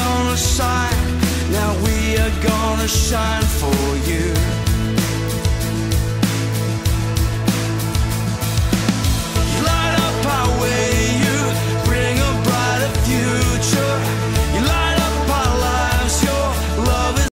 gonna shine. Now we are gonna shine for you.